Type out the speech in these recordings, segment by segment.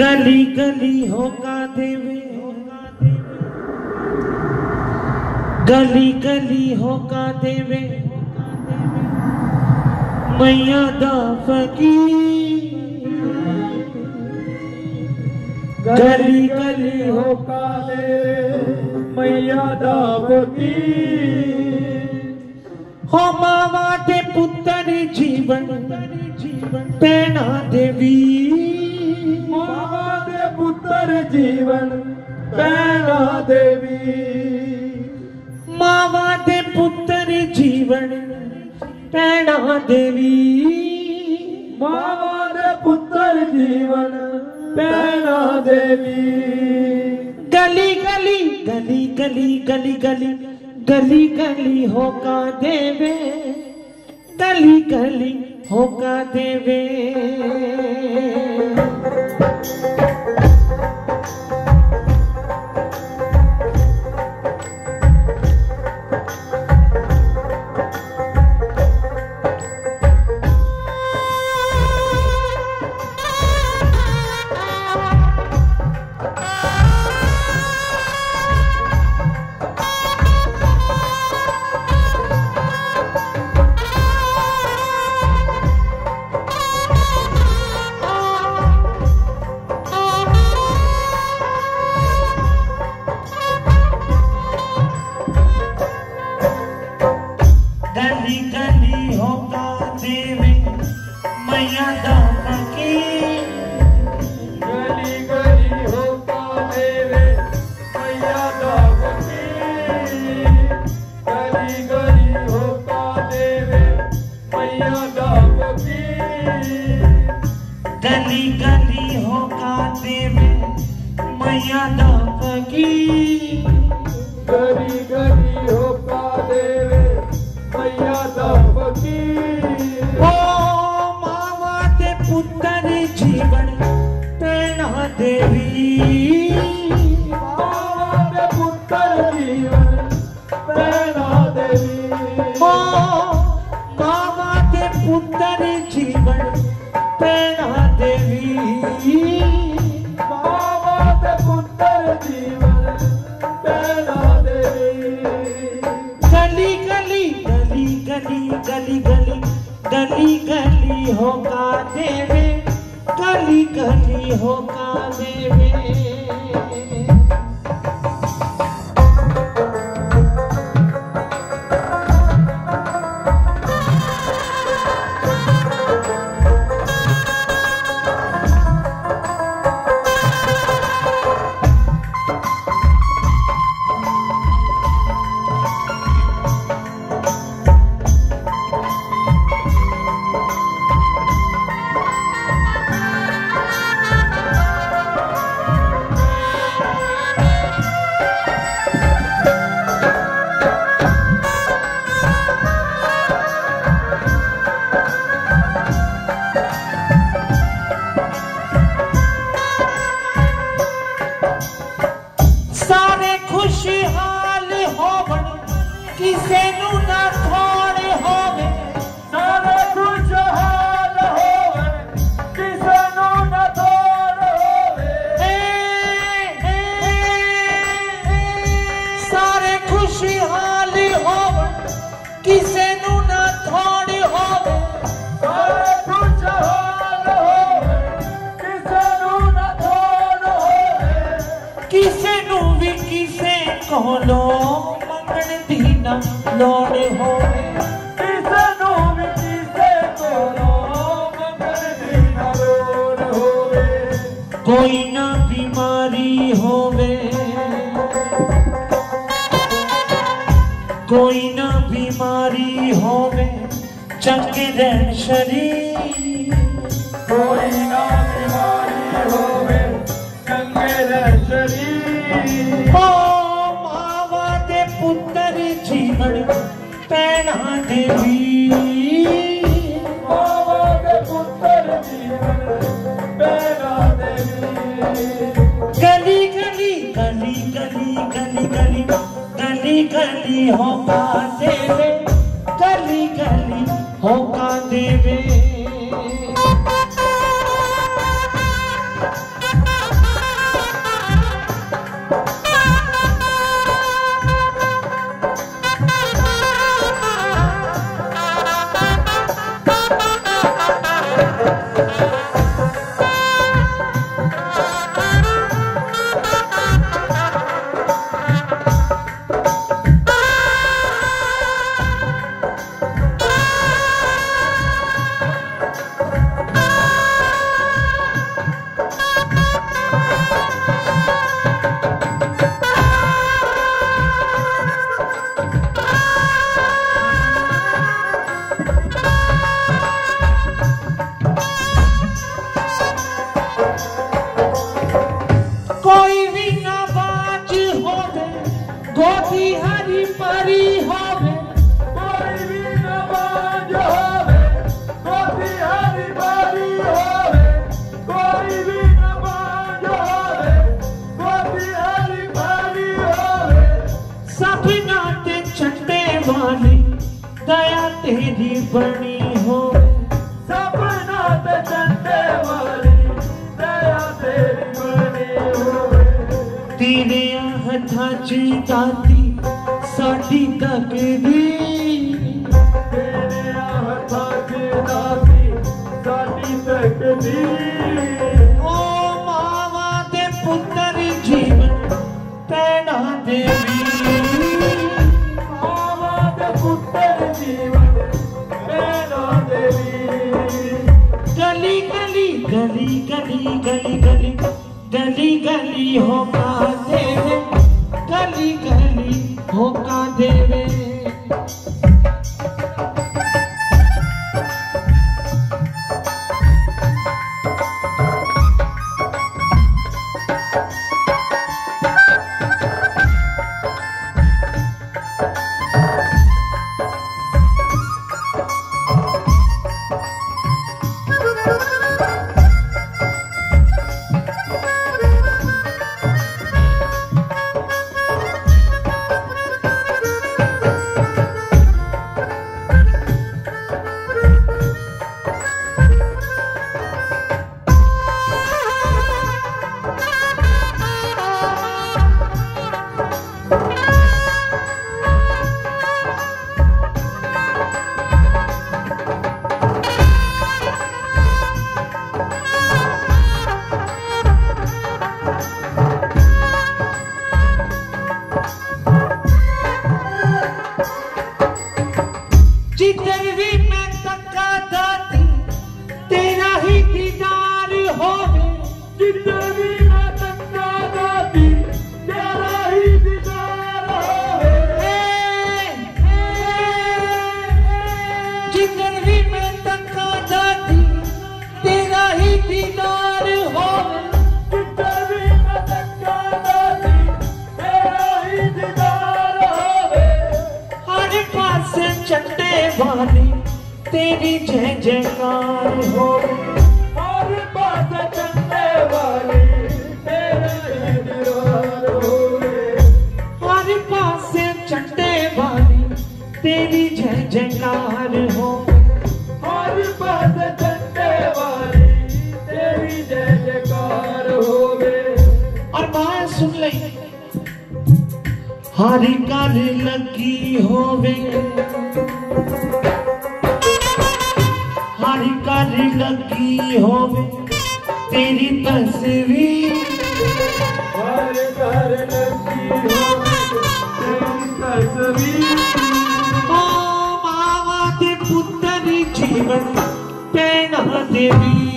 गली गली होगा देवे। गली गली होगा देवे। मैया दा फकीर। गली गली होका दे मैया दा फकीर हो मावा दे पुत्र जीवन जीवन पैना देवी। मावा दे पुत्र जीवन पैना देवी। मावा दे पुत्र जीवन पैना देवी। मावा दे पुत्र जीवन पैना देवी। गली गली गली गली गली गली गली गली होका देवे गली गली होका देवे। दुनिया दाप गरी गरी होका देवे मैया दाप ओ मावा ते पुत्र जीवन प्रेरणा देवी। मावा ते पुत्र जीवन प्रेरणा देवी। ओ मावा ते पुत्र जीवन प्रेरणा लो मंगण दीना लोड़ हो। कोई ना बीमारी होवे। कोई ना बीमारी होवे, चंगे रह शरीर। कोई ना Gali, gali, gali, gali, gali, gali, gali, gali, gali, gali, gali, gali, gali, gali, gali, gali, ही बनी हो। सपना तो चंदे वाली दया तेरी हो। हथा च साड़ी तक भी गली गली गली गली गली गली गली गली होका देवे गली गली होका देवे तेरी जय जयकार होवे। तेरी जय जयकार हो। हर पद चलने वाले तेरी जय जयकार हो गे और माँ सुन ले। हर कल लगी होवे। हर कल लगी होवे। तेरी तस्वीर। हर कल लगी होवे, तेरी तस्वीर। जीवन ते देवी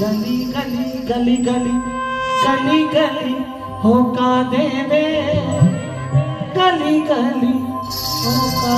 गली गली गली गली गली गली होका दे गली गली होका